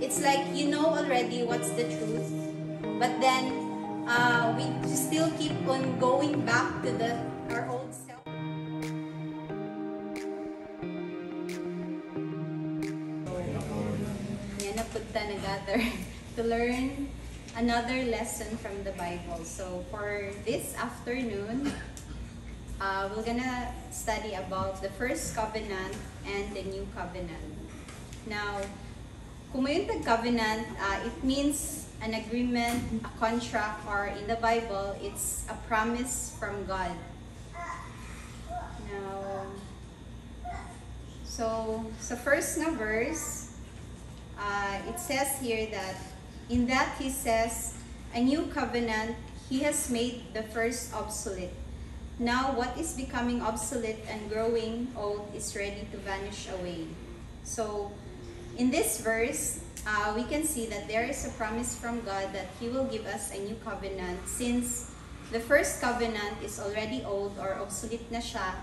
it's like you know already what's the truth, but then uh, we still keep on going back to the our old self. Yan na punta na gather to learn another lesson from the Bible. So for this afternoon, uh, we're gonna study about the first covenant and the new covenant. Now, may covenant, uh, it means an agreement, a contract, or in the Bible, it's a promise from God. Now, so sa first na verse, uh, it says here that in that he says, a new covenant, he has made the first obsolete. Now what is becoming obsolete and growing old is ready to vanish away. So in this verse, uh, we can see that there is a promise from God that He will give us a new covenant since the first covenant is already old or obsolete na siya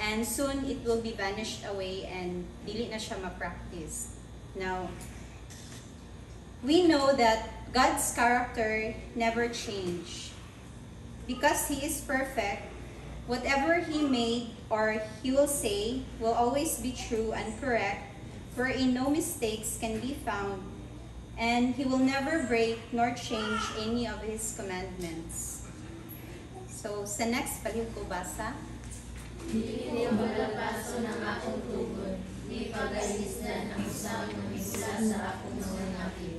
and soon it will be vanished away and dili na siya ma-practice. Now, we know that God's character never change. Because He is perfect, whatever He made or He will say will always be true and correct, wherein no mistakes can be found, and He will never break nor change any of His commandments. So, sa next palihog ko basa. Hindi mabalapaso ng akong tugod, ni pagalisdan ang usang namigla sa akong mga napil.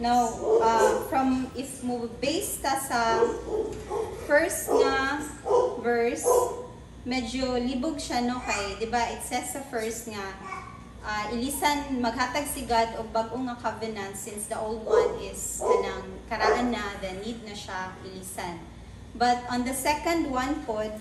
Now, uh, from if mo base ta sa first nga verse, medyo libog siya no kay, 'di ba? It says sa first nga uh, ilisan maghatag si God og bag-o nga covenant since the old one is kanang karaan na, then need na siya ilisan. But on the second one pod,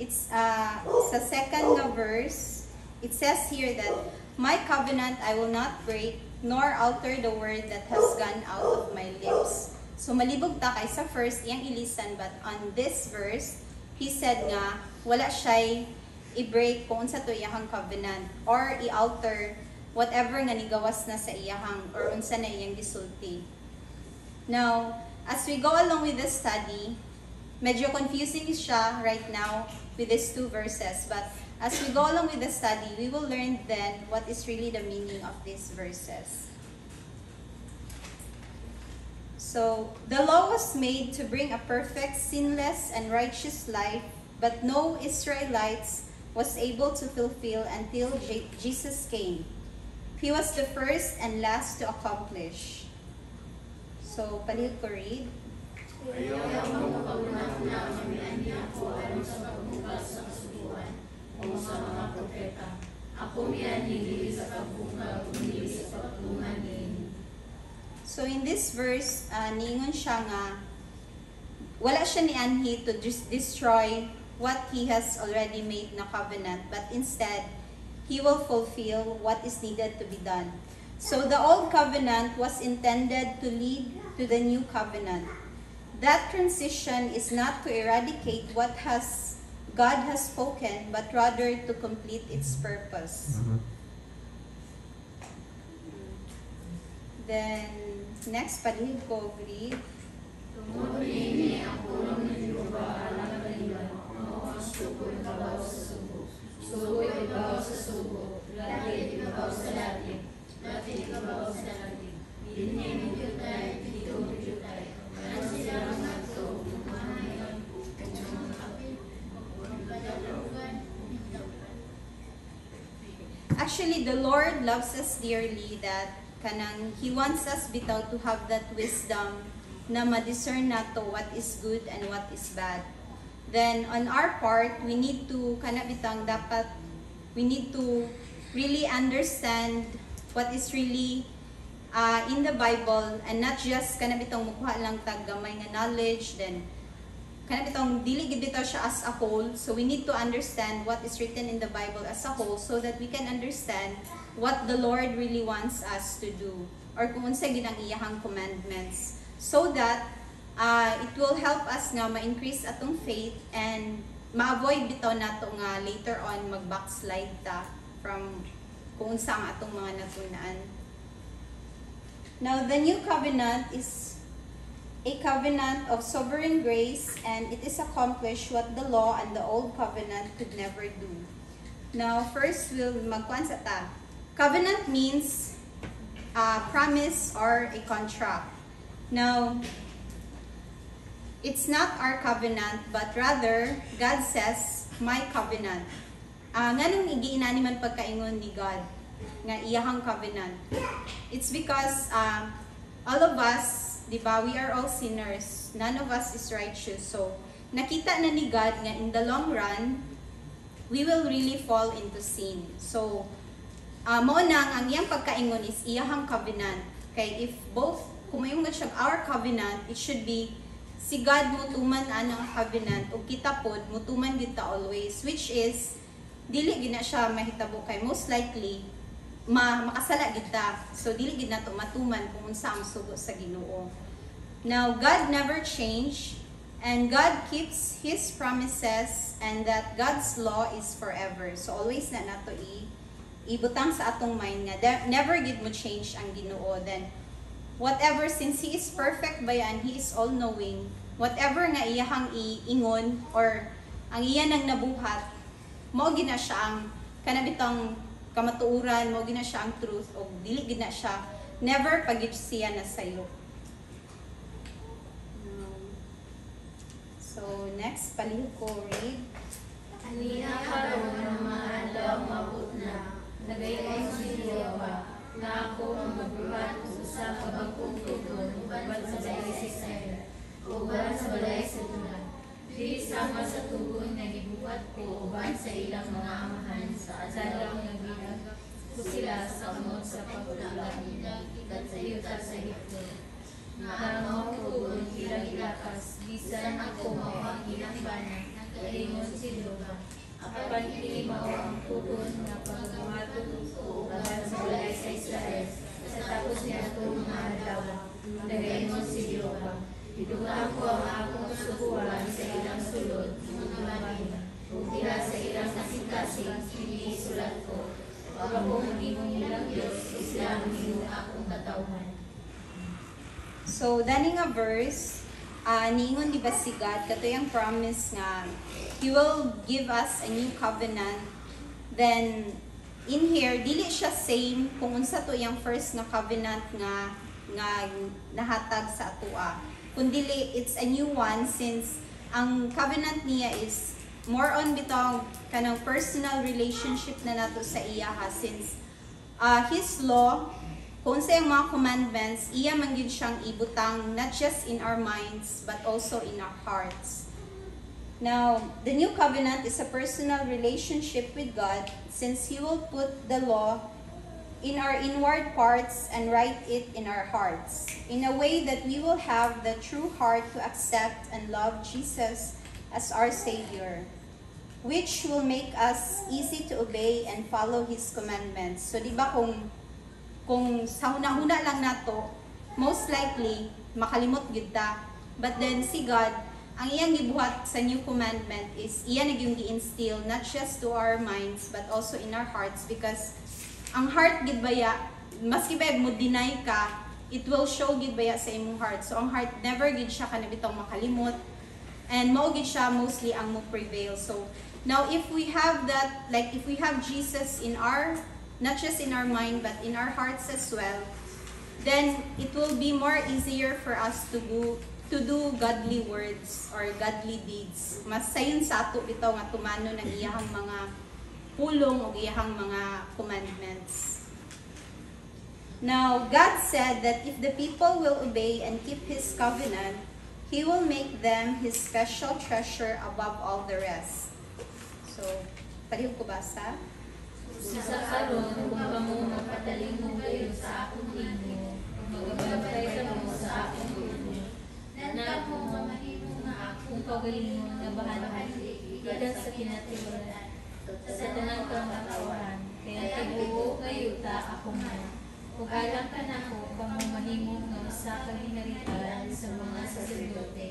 it's uh, sa second nga verse, it says here that my covenant I will not break nor alter the word that has gone out of my lips. So malibog ta kay sa first iyang ilisan but on this verse he said nga wala siya i-break kung unsa to iyahang covenant or i-alter whatever nga nigawas na sa iyahang or unsa na iyang gisulti. Now, as we go along with the study, medyo confusing siya right now with these two verses but as we go along with the study, we will learn then what is really the meaning of these verses. So, the law was made to bring a perfect, sinless, and righteous life, but no Israelites was able to fulfill until Je- Jesus came. He was the first and last to accomplish. So, palihog ko read. Ang kauna-una kami niya ko aron sa pagbukas sa kasubuan o sa mga propeta. Ako miyan hindi sa pagbungag, kundi sa pagtungan. So in this verse, uh, niingon siya nga, wala siya ni Anhi to destroy what he has already made na covenant, but instead, he will fulfill what is needed to be done. So the old covenant was intended to lead to the new covenant. That transition is not to eradicate what has God has spoken, but rather to complete its purpose. Mm-hmm. Then, next, palihig ko, read. Ang pulong ng Jehova alam kaliwan, mo ang sugo ibabaw sa sugo. Sugo ibabaw sa sugo, lati ibabaw sa lati, lati ibabaw sa lati. Dinhi mo jutay, dito mo jutay. Ano sila mga to. Actually, the Lord loves us dearly that kanang He wants us bitaw to have that wisdom na ma-discern nato what is good and what is bad. Then, on our part, we need to, kana bitang dapat, we need to really understand what is really uh, in the Bible and not just kana bitong mukha lang tag gamay nga knowledge, then kana bitong dili gid bitaw siya as a whole. So we need to understand what is written in the Bible as a whole so that we can understand what the Lord really wants us to do or kung unsa gid ang iyahang commandments so that uh, it will help us nga ma-increase atong faith and ma-avoid bitaw nato nga later on mag-backslide ta from kung unsa ang atong mga natunan. Now, the new covenant is a covenant of sovereign grace and it is accomplished what the law and the old covenant could never do. Now, first we'll magkuan sa ta. Covenant means a promise or a contract. Now, it's not our covenant, but rather, God says, my covenant. Ah, nga nung igiinani man pagkaingon ni God, nga iyahang covenant. It's because um, all of us, di ba, we are all sinners. None of us is righteous. So, nakita na ni God nga in the long run, we will really fall into sin. So, uh, mo nang ang iyang pagkaingon is iyahang covenant. Kay if both, kung mayong nga siya our covenant, it should be si God mutuman anang covenant o kita pod mutuman gid ta always which is dili gid na siya mahitabo kay most likely ma makasala gid ta. So dili gid nato matuman kung unsa ang sugo sa Ginoo. Now God never change and God keeps his promises and that God's law is forever. So always na nato i ibutang sa atong mind nga never gid mo change ang Ginoo then whatever since he is perfect ba yan he is all knowing whatever nga iyahang iingon or ang iya nang nabuhat mo gina siya ang kanabitang kamatuuran mo gina siya ang truth o dili gina siya. Never pagit siya na sayo. So next palihog ko read Anina karon ng mga adlaw mabut na, nagayon si Jehovah, nga ako ang magbuhat sa kabagong tugon uban sa balay sa Israel, uban sa balay sa Judah. Di sama sa tugon na gibuhat ko uban sa ilang mga amahan sa adlaw nga ginag ko sila sa kamot sa pagkulang ikat sa yuta sa Hipto. Nangong tugon ilang ilakas, bisan ako mao ang ilang banan, Kaingon si Jehovah. Apan kini mao ang tugon nga pagbuhaton ko uban balay sa tapos niya itong mga adlaw. Nagaingon si Jehovah. Idugang ko ang akong subuhan sa ilang sulod, mga. Kung tira sa ilang kasing-kasing, hindi isulat ko. Pag ako magiging ilang Diyos, isla ang akong katauhan. So, dani nga verse, uh, niingon di ba si God, kato yung promise nga, He will give us a new covenant. Then, in here, dili siya same kung unsa to yung first nga covenant nga nga nahatag sa atua. Kundili, it's a new one since ang covenant niya is more on bitong kanang personal relationship na nato sa iya ha since uh, his law kung sa mga commandments, iya man siyang ibutang not just in our minds but also in our hearts. Now, the new covenant is a personal relationship with God since He will put the law in our inward parts and write it in our hearts in a way that we will have the true heart to accept and love Jesus as our Savior, which will make us easy to obey and follow His commandments. So, di ba kung kung sa huna-huna lang nato, most likely, makalimot gid ta. But then si God, ang iyang gibuhat sa new commandment is iya na yung gi-instill not just to our minds but also in our hearts because ang heart gid baya maski ba mo deny ka it will show gid baya sa imong heart. So ang heart never gid siya kanabitang makalimot and mao gid siya mostly ang mo prevail. So now if we have that like if we have Jesus in our not just in our mind but in our hearts as well then it will be more easier for us to do to do godly words or godly deeds. Mas sayon sa ato bitaw nga tumano ng iyahang mga pulong o iyahang mga commandments. Now, God said that if the people will obey and keep His covenant, He will make them His special treasure above all the rest. So, parihog ko basa? Sa karon kung kamo magpadaling mo kayo sa akong tingin, magabantay ka mo sa akong. Na mo mamahimo nga akong kagalingon nga bahan ikan sa kinatibulan. Sa tanan kang katawan, kaya tibuo kayo ta ako man. Kung alam ka na ko, kamo mahimo nga usa ka sa mga saserdote,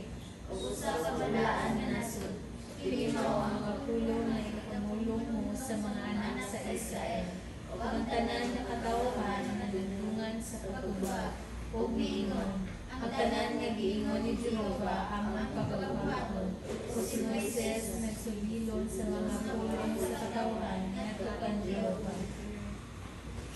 o usa ka balaan nga nasod, Pili mo ang magpulong na ikamulong mo sa mga anak sa Israel o ang tanan na katauhan na dudungan sa pagkuba ug miingon, ang tanan nga giingon ni pagkabuhaton. O si Moises sa mga pulong sa kan Jehova.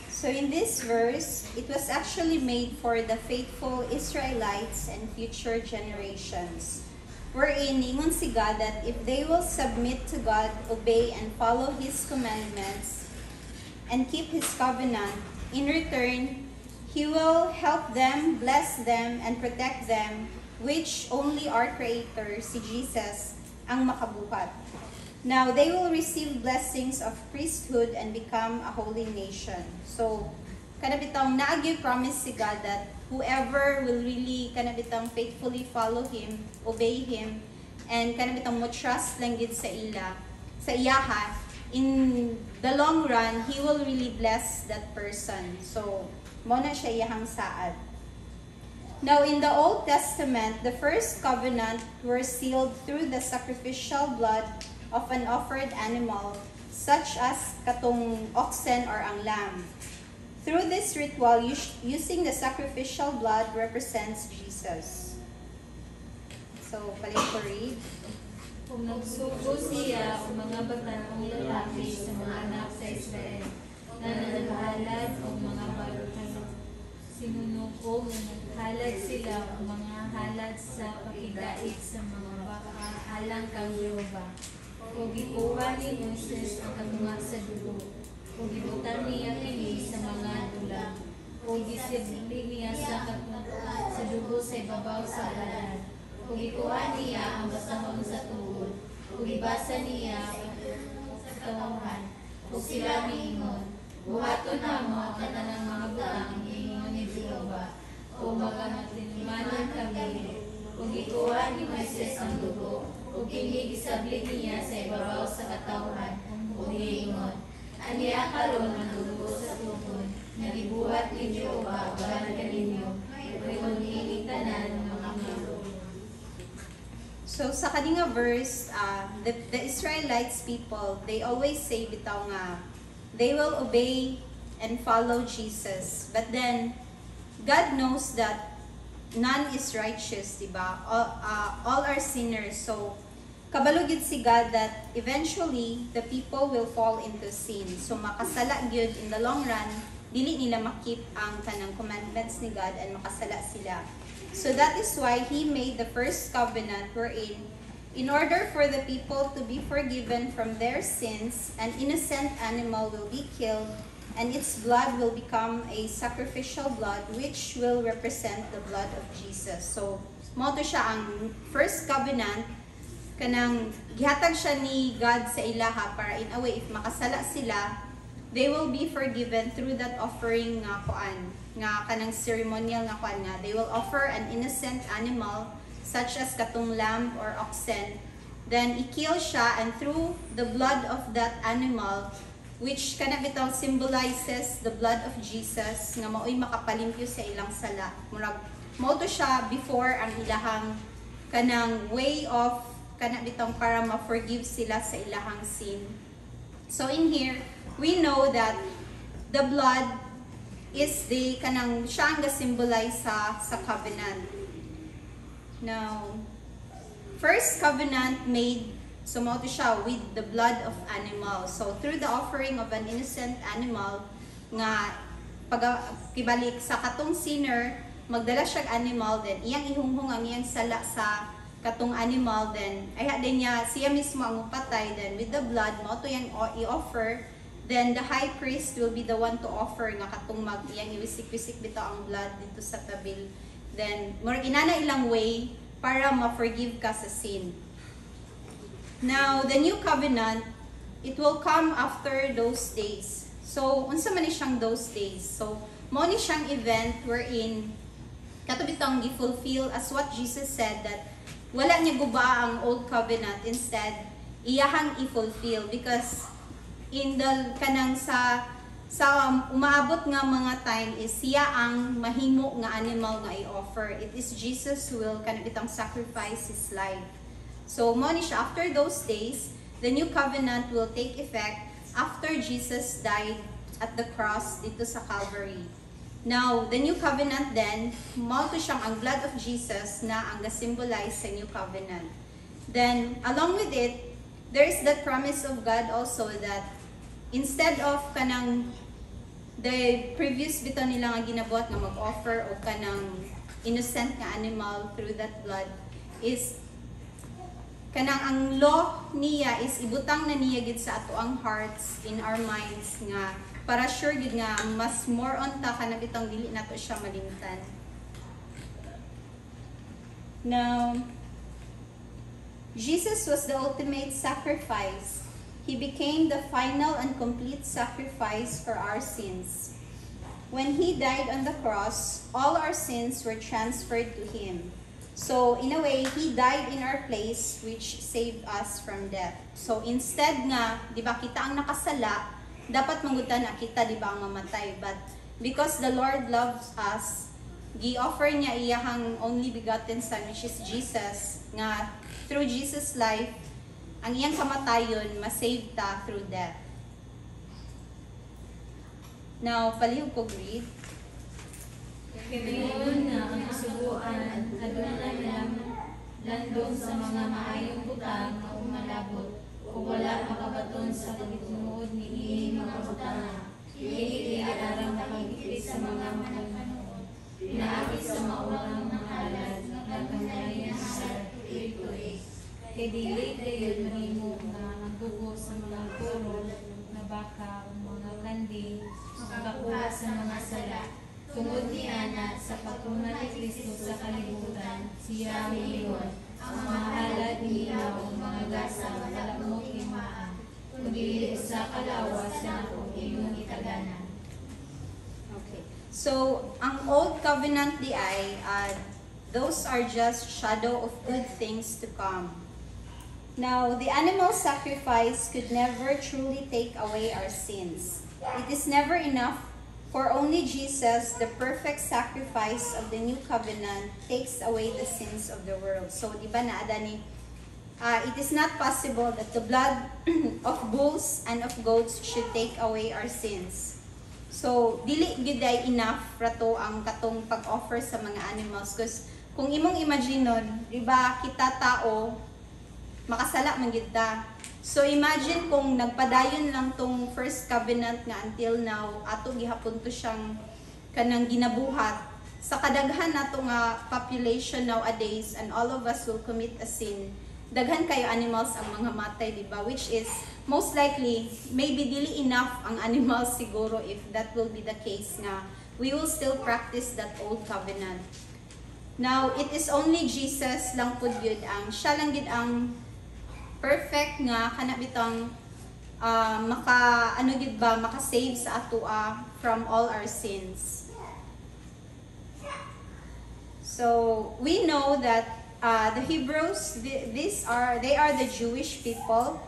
So in this verse, it was actually made for the faithful Israelites and future generations. Wherein, ingon si God that if they will submit to God, obey and follow His commandments, and keep His covenant, in return, He will help them, bless them, and protect them, which only our Creator, si Jesus, ang makabuhat. Now, they will receive blessings of priesthood and become a holy nation. So, kanabitang naagyo promise si God that whoever will really kanabitang faithfully follow Him, obey Him, and kanabitang mo trust lang gid sa ila, sa iyaha, in the long run, He will really bless that person. So, mo na siya iyahang saad. Now, in the Old Testament, the first covenant were sealed through the sacrificial blood of an offered animal, such as katong oxen or ang lamb. Through this ritual, us- using the sacrificial blood represents Jesus. So, palit ko read. Kung nagsugo siya o mga batanong lalaki sa mga anak sa Israel, na nananahalad o mga barutan, sinunukog na naghalad sila o mga halad sa pakigait sa mga baka alang kang Yehova. O gikuha ni Moses ang katunga sa dugo, o gibutan niya kini sa mga dula, o gisibli niya sa katunga sa dugo sa ibabaw sa balan. Kung ikuha niya ang basahon sa tuhod, kung ibasa niya sa katawan, kung sila miingon, buhato na mo ang kanang mga butang o kami, kung ikuha ni Moises ang dugo, kung gisabli niya sa ibabaw sa kung aniya ang dugo sa tuhod, nagibuhat ni Jehova, bahan kaninyo, kung ng mga So sa verse, uh, the, the Israelites people, they always say bitaw nga, they will obey and follow Jesus. But then, God knows that none is righteous, di ba? All, uh, all are sinners. So, kabalugid si God that eventually, the people will fall into sin. So, makasala gyud in the long run, dili nila makip ang kanang commandments ni God and makasala sila. So that is why He made the first covenant wherein, in order for the people to be forgiven from their sins, an innocent animal will be killed and its blood will become a sacrificial blood which will represent the blood of Jesus. So, mo to siya ang first covenant kanang gihatag siya ni God sa ilaha para in a way if makasala sila they will be forgiven through that offering nga kuan nga kanang ceremonial nga kuan nga they will offer an innocent animal such as katong lamb or oxen then i-kill siya and through the blood of that animal which kana bitaw symbolizes the blood of Jesus nga mao'y makapalimpyo sa ilang sala murag mao to siya before ang ilahang kanang way of kana para ma-forgive sila sa ilahang sin so in here we know that the blood is the kanang siya ang symbolize sa sa covenant. Now, first covenant made sumoto siya with the blood of animals. So through the offering of an innocent animal nga pag kibalik sa katong sinner magdala siya animal then iyang ihunghong ang iyang sala sa katong animal then ay din niya siya mismo ang upatay then with the blood mo to yang i-offer then the high priest will be the one to offer nga katong mag iyang iwisik-wisik bito ang blood dito sa tabil then murag inana ilang way para ma-forgive ka sa sin now the new covenant it will come after those days so unsa man ni siyang those days so mo ni siyang event wherein katubitang gi-fulfill as what Jesus said that wala niya guba ang old covenant instead iyahang i-fulfill because in the kanang sa sa um, umaabot nga mga time is siya ang mahimo nga animal nga i-offer. It is Jesus who will kanang itang sacrifice his life. So mo ni siya after those days, the new covenant will take effect after Jesus died at the cross dito sa Calvary. Now, the new covenant then, mao to siyang ang blood of Jesus na ang symbolize sa new covenant. Then, along with it, there is that promise of God also that instead of kanang the previous bitaw nila nga ginabuhat nga mag-offer o kanang innocent nga animal through that blood is kanang ang law niya is ibutang na niya gid sa ato ang hearts in our minds nga para sure gid nga mas more on ta kana bitong dili nato siya malimtan now Jesus was the ultimate sacrifice. He became the final and complete sacrifice for our sins. When he died on the cross all our sins were transferred to him So, in a way, He died in our place, which saved us from death. So, instead nga, di ba, kita ang nakasala, dapat mangutan na kita, di ba, ang mamatay. But, because the Lord loves us, gi-offer niya iyahang only begotten Son, which is Jesus, nga through Jesus' life, ang iyang kamatayon, masave ta through death. Now, palihog ko read. Kailangan na ang kasubuan adunay lang landong sa mga maayong butang na umalabot o wala makabaton sa pagtungod ni ining mga butang. Dili arang nakagipit sa mga manunod. Pinaakit sa maulang mga halad na kanayan sa tuig-tuig. Kay dili kayo mahimo nga ang dugo sa mga puro na baka mga kandi makakuha sa mga sala. Tungod ni Ana sa ni Kristo sa kalibutan, siya miingon, ang mga gasa, kundi sa kalawas na kung imong itaganan. Okay. So, ang old covenant di ay, uh, those are just shadow of good things to come. Now, the animal sacrifice could never truly take away our sins. It is never enough for only Jesus, the perfect sacrifice of the new covenant, takes away the sins of the world. So, di ba na ni uh, it is not possible that the blood of bulls and of goats should take away our sins. So, dili ay enough rato ang katong pag-offer sa mga animals because kung imong imagine nun, di ba, kita tao makasala man gid ta. So imagine kung nagpadayon lang tong first covenant nga until now ato gihapon to siyang kanang ginabuhat. Sa kadaghan nato nga population nowadays and all of us will commit a sin daghan kayo animals ang mga matay di ba? Which is most likely maybe dili enough ang animals siguro if that will be the case nga we will still practice that old covenant. Now it is only Jesus lang pud yun ang siya lang gid ang perfect nga kana bitang uh, maka ano gid ba maka-save sa atoa from all our sins. So we know that uh, the Hebrews th- these are they are the Jewish people.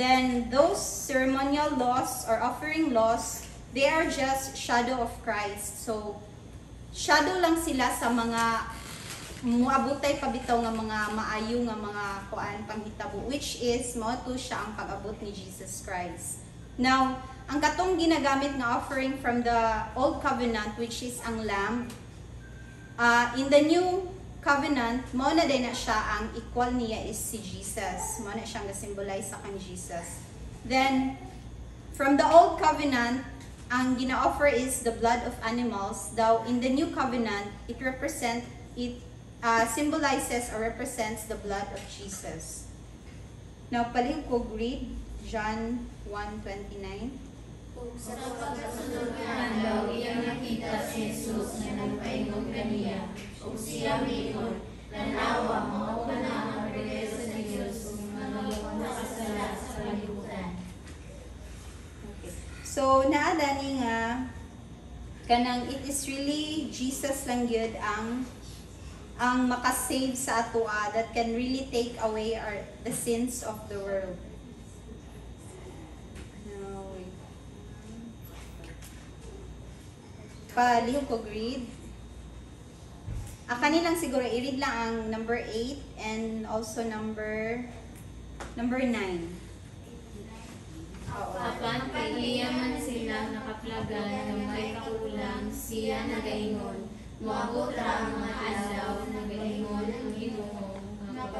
Then those ceremonial laws or offering laws they are just shadow of Christ. So shadow lang sila sa mga muabutay pabitaw nga mga maayo nga mga kuan panghitabo which is mao to siya ang pag-abot ni Jesus Christ. Now, ang katong ginagamit nga offering from the old covenant which is ang lamb uh, in the new covenant mao na din na siya ang equal niya is si Jesus. Mao na siya nga symbolize sa kang Jesus. Then from the old covenant ang gina-offer is the blood of animals. Though in the new covenant, it represent it uh, symbolizes or represents the blood of Jesus. Now, palihog ko read John 1.29. Sa pagkasunod nga daw, iyang nakita si Jesus na nagpaingon kaniya, ug siya miingon, Nanawa, mao ka na ang regreso ni Diyos, mga nakasala sa kalibutan. Okay. So, naada ni nga, kanang it is really Jesus lang yun ang ang makasave sa atoa that can really take away our the sins of the world. Palihog ko read. Ah, kanilang siguro i-read lang ang number 8 and also number number 9. Oo. Apan kay iya man sila nakaplagan ng may kakulang siya nagaingon, Moabot ra ang mga adlaw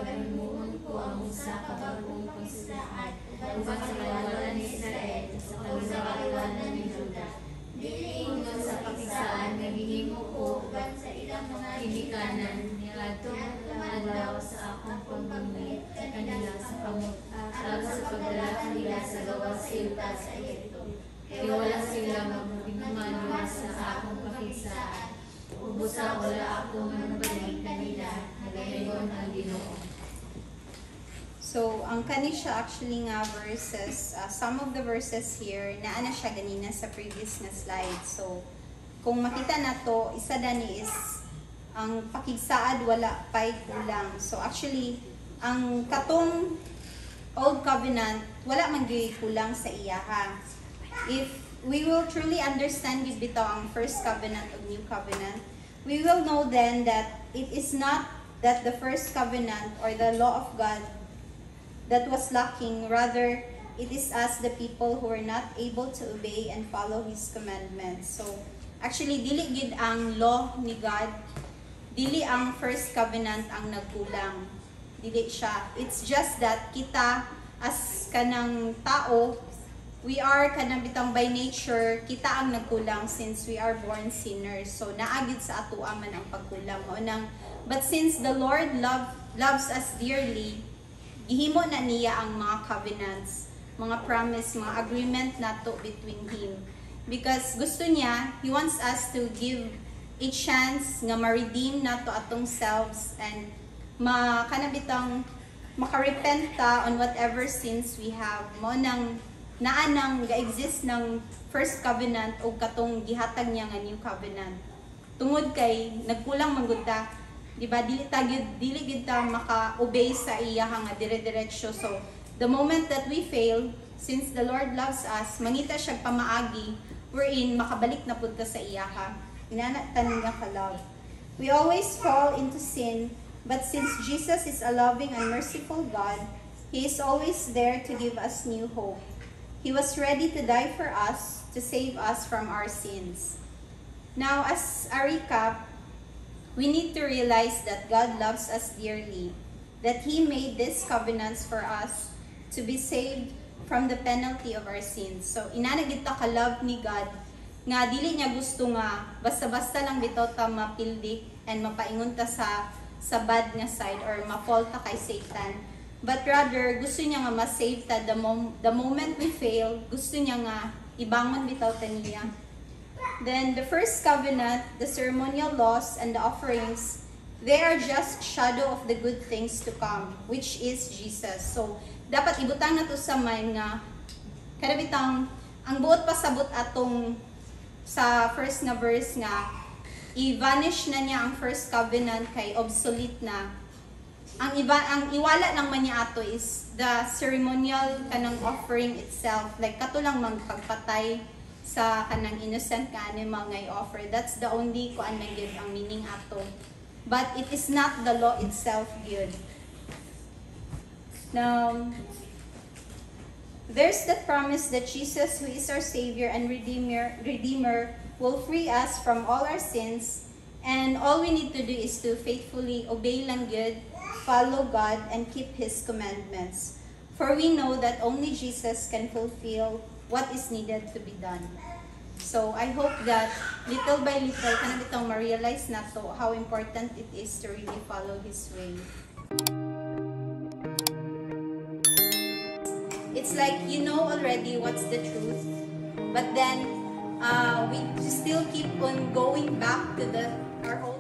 nga pagahimuon ko ang usa ka bagong pagsilaan, uban sa kaliwanan ni Israel, sa kaliwanan ni Juda. Dili ingon sa pakigsaan nga gihimo ko uban sa ilang mga hinikanan niadto nga adlaw sa akong pagbangit sa kanila sa kamot aron sa pagdala kanila sa gawas silta sa Egypto. Kaya wala sila magpinumano sa akong pakigsaan. Ubusa wala ako manubalik kanila, nagayon ang Ginoo. So, ang kani actually nga verses, uh, some of the verses here, naana siya ganina sa previous na slide. So, kung makita na to, isa dani is ang pakigsaad wala pay kulang. So, actually, ang katong Old Covenant, wala man kulang sa iyaha. If we will truly understand gid bitaw ang First Covenant ug New Covenant, we will know then that it is not that the First Covenant or the law of God that was lacking. Rather, it is us, the people who are not able to obey and follow His commandments. So, actually, dili gid ang law ni God, dili ang first covenant ang nagkulang. Dili siya. It's just that kita, as kanang tao, we are kanang bitang by nature, kita ang nagkulang since we are born sinners. So, naagid sa ato man ang pagkulang. O nang, but since the Lord love, loves us dearly, gihimo na niya ang mga covenants, mga promise, mga agreement nato between Him. Because gusto niya, He wants us to give a chance nga ma-redeem nato atong selves and makanabitang makarepent ta on whatever sins we have. Mo nang naanang ga-exist ng first covenant o katong gihatag niya nga new covenant. Tungod kay nagkulang man gud ta di ba dili ta gyud dili gyud ta maka-obey sa iya nga dire-diretso. So the moment that we fail since the Lord loves us mangita siya pamaagi wherein makabalik na pud sa iya ha inana tanin nga ka love. We always fall into sin but since Jesus is a loving and merciful God he is always there to give us new hope. He was ready to die for us to save us from our sins. Now as a recap we need to realize that God loves us dearly, that He made these covenants for us to be saved from the penalty of our sins. So, inanagit ta ka-love ni God, nga dili niya gusto nga, basta-basta lang bitaw ta mapildi and mapaingon ta sa, sa bad nga side or ma-fall ta kay Satan. But rather, gusto niya nga ma-save ta the, mom- the moment we fail, gusto niya nga ibangon bitaw ta niya. Then the first covenant, the ceremonial laws and the offerings, they are just shadow of the good things to come, which is Jesus. So, dapat ibutang na to sa mind nga, kada ang buot pasabot atong sa first nga verse nga, i-vanish na niya ang first covenant kay obsolete na. Ang iba ang iwala lang man niya ato is the ceremonial kanang offering itself. Like kato lang magpagpatay sa kanang innocent ka animal nga i-offer. That's the only kuan man gyud ang meaning ato. But it is not the law itself gyud. Now, there's the promise that Jesus, who is our Savior and Redeemer, Redeemer, will free us from all our sins. And all we need to do is to faithfully obey lang good, follow God, and keep His commandments. For we know that only Jesus can fulfill what is needed to be done. So I hope that little by little, kanang itong ma-realize na to how important it is to really follow His way. It's like you know already what's the truth, but then uh, we still keep on going back to the our old